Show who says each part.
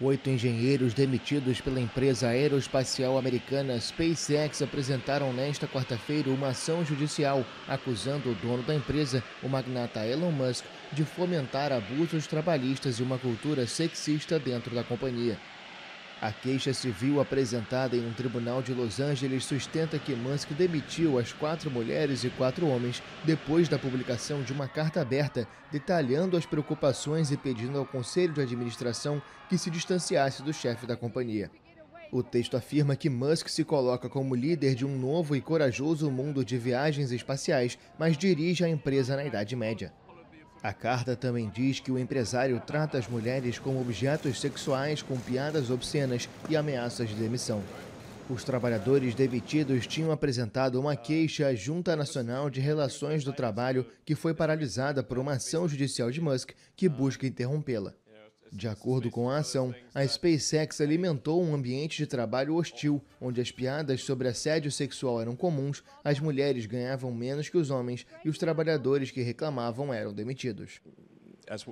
Speaker 1: Oito engenheiros demitidos pela empresa aeroespacial americana SpaceX apresentaram nesta quarta-feira uma ação judicial acusando o dono da empresa, o magnata Elon Musk, de fomentar abusos trabalhistas e uma cultura sexista dentro da companhia. A queixa civil apresentada em um tribunal de Los Angeles sustenta que Musk demitiu as quatro mulheres e quatro homens depois da publicação de uma carta aberta detalhando as preocupações e pedindo ao conselho de administração que se distanciasse do chefe da companhia. O texto afirma que Musk se coloca como líder de um novo e corajoso mundo de viagens espaciais, mas dirige a empresa na Idade Média. A carta também diz que o empresário trata as mulheres como objetos sexuais com piadas obscenas e ameaças de demissão. Os trabalhadores demitidos tinham apresentado uma queixa à Junta Nacional de Relações do Trabalho, que foi paralisada por uma ação judicial de Musk que busca interrompê-la. De acordo com a ação, a SpaceX alimentou um ambiente de trabalho hostil, onde as piadas sobre assédio sexual eram comuns, as mulheres ganhavam menos que os homens e os trabalhadores que reclamavam eram demitidos. As,